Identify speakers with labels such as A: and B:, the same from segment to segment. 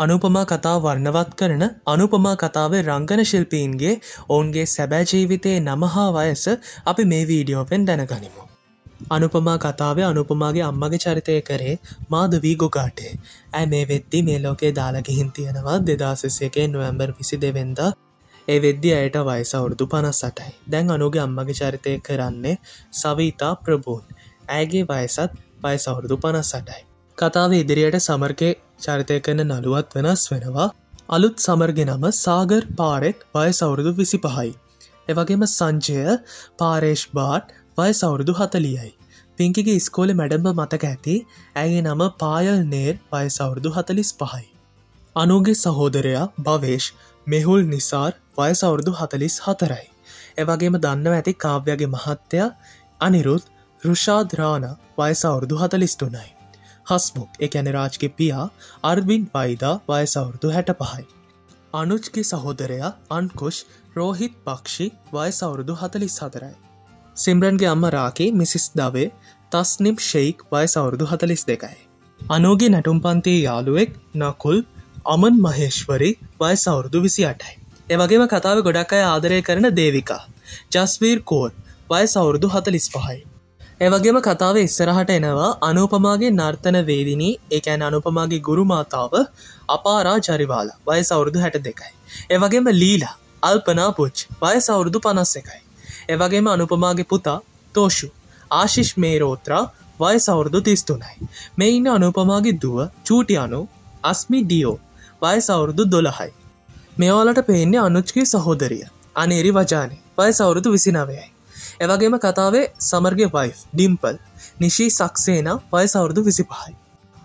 A: අනුපමා කතා වර්ණවත් කරන අනුපමා කතාවේ රංගන ශිල්පීන්ගේ ඔවුන්ගේ සැබෑජීවිතයේ නමහා වයස අපි මේ වීඩියෝපෙන් දැනගනිමු. අනුපමා කතාවේ අනුපමාගේ අම්මගේ චරිතය කරේ මාදවී ගොකාටේ ඇ මේ වෙද්දි මේ ලෝකේ දාලගිහින් තියෙනවා දෙදාසසයකේ නොවැම්බර් විසි දෙවෙන්ද ඒ වෙද්දි අයට වයස අවුරුදු පනස් සටයි දැන් අනුගේ අම්මගේ චරිතය කරන්නේ සවීතා ප්‍රබූන් ඇගේ වයසත් වයස අවුරුදු පනස් සටයි කතාව ඉදිරියට සමර්කය චරිතය කරන නළුවත් වෙනස් වෙනවා අලුත් සමර්ගෙ නම සාගර් පාරෙක් වය සවුරුදු විසි පහයි. එවගේම සංජය පාරේෂ් බාට් වය සවුරුදු හතලියයි. පිංකිගේ ස්කෝලෙ මැඩම්බ මතක ඇති ඇගේ නම පායල් නේර් වය සවුරුදු හතලිස් පහයි. අනුගේ සහෝදරයා භවේශ් මෙහුල් නිසාර් වය සවුරුදු හතලිස් හතරයි. එවගේම දන්නව ඇති කාව්‍යගේ මහත්තයා අනිරුත් රුෂාද්‍රාණ වයස අවුරුදු හතලිස්ටුනයි. හස්මුක් එකැන රාජ්ගේ පියා අර්වින් වයිදා වයසවුරුදු හැට පහයි. අනුජ්ගේ සහෝදරයා අන්කුෂ් රෝහිත් පක්ෂි වයසවුරුදු හතලිස් හතරයි. සිම්රන්ගේ අම්ම රාකි මිසිස් දවේ තස්නිම් ෂෙයික් වයසවුරුදු හතලිස් දෙකයි. අනෝගේ නැටුම් පන්තියේ යාළුවෙක් නකුල් අමන් මහේශ්වරි වයසවුරුදු විසි අටයි. එවගේම කතාව ගොඩක් අය ආදරය කරන දේවිකා. ජස්වීර් කෝල් වයසවුරුදු හතලිස් පහයි. එවගේම කතාව ඉස්සරහට එනවා අනුපමාගේ නර්තන වේදිනී ඒකැන් අනුපමාගේ ගුරුමාතාව අපාරා ජරිවාලා වය සවුරුදු හැට දෙකයි. එවගේම ලීලා අල්පනා පුච් වය සවුරුදු පනස් එකයි. එවගේම අනුපමාගේ පුතා තෝෂු ආශිෂ් මේරෝත්‍රා වය සවුරුදු තිස්තුනයි. මේ ඉන්න අනුපමාගේ දුව චූටි අනු අස්මි ඩියෝ වය සවුරුදු දොළහයි. මෙයාලට පේන්නේ අනුච්ගේ සහෝදරිය අනේරි වජානය වය සවුරුදු විසිනවයයි. එවගේම කතාවේ සමර්ගය වයි් ඩිම්පල් නිශී සක්සේන වයස අවුරුදු විසි පහයි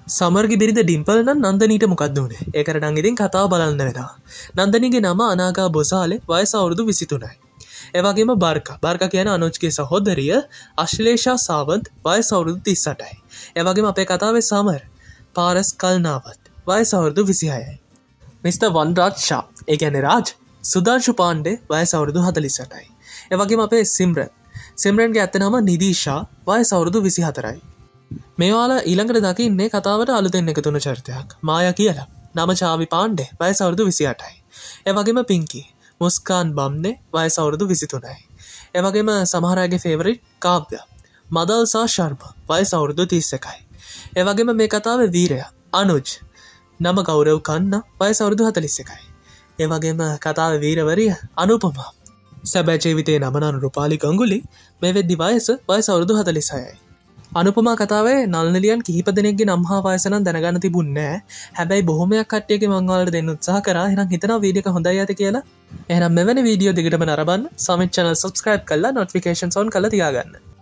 A: සමර්ගි බිරිද ඩිම්පල් නම් නන්දනීට මොකක්ද වනේ? ඒකට නංගිතින් කතාව බලන්න වෙනවා. නන්දනගේ නම අනාගා බොසාලෙ වයස අවුරුදු විසිතුනයි. එවගේම බර්ක. බර්ක කියන අනුච්ගේ සහෝදරිය අශ්ලේෂා සාවන්ත් වයස අවුරුදු තිස්සටයි. එවගේම අපේ කතාවේ සමර් පාරස් කල්නාවත් වයස අවුරුදු විසිහයයි. මිස්ත වන්රාජ් ශා ඒ ගැන රාජ්. සුදර්ශු පාණ්ඩේ වයස අවුරුදු හතලිසටයි එවගේම අපේ සිම්රන්. සෙම්රන්ගේ ඇත්තනම නිදීශා වය සවුරුදු විසි හතරයි. මේවාල ඊළඟට දකින්නේ කතාවට අලුතෙන් එකතුන චරිතයක් මාය කියලා නම චාවි පාණ්ඩේ වය සවුරුදු විසි අටයි. එවගේම පිංකි මුස්කාන් බම්නේ වය සවුරුදු විසිතුනයි. එවගේම සමහරගේ ෆේවරිට් කාව්‍ය මදල්සා ශර්ම වය සවුරුදු තිස්ස එකයි. එවගේම මේ කතාව වීරය අනුජ් නම ගෞරව් කන්න වය සවුරුදු හතලිස්ස එකයි. ඒවගේම කතාව වීරවරිය අනුපමා සැබැජීවිතේ නමනන් රුපාලි ගංගුලි මේ වෙද්දි වයස වය සවරුදු හතලිසයයි. අනුපමා කතාවේ නල්නලියන් කිහිප දෙනෙක්ගේ නම්හා වයසනම් දැනගන්න තිබුන්නෑ හැබැයි බොහොමයක් කට්ටියගේ මංගවලට දෙන්න උත්සාහ කර. එනම් හිතන වීඩියක හොඳයි ඇති කියලා. එහනම් මෙවැනි වීඩියෝ දිගටම නරබන්න සමිච්චනල් සබස්ක්‍රයිබ් කල්ලා නොටිකේෂන් සොන් කළ තියාගන්න.